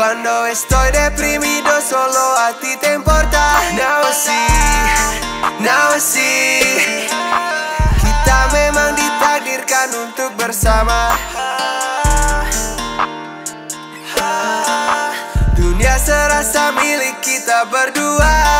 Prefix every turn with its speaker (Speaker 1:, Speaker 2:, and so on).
Speaker 1: Cuando estoy deprimido solo a ti te importa. Now sí, now sí. Kita memang ditakdirkan untuk bersama Dunia serasa milik kita berdua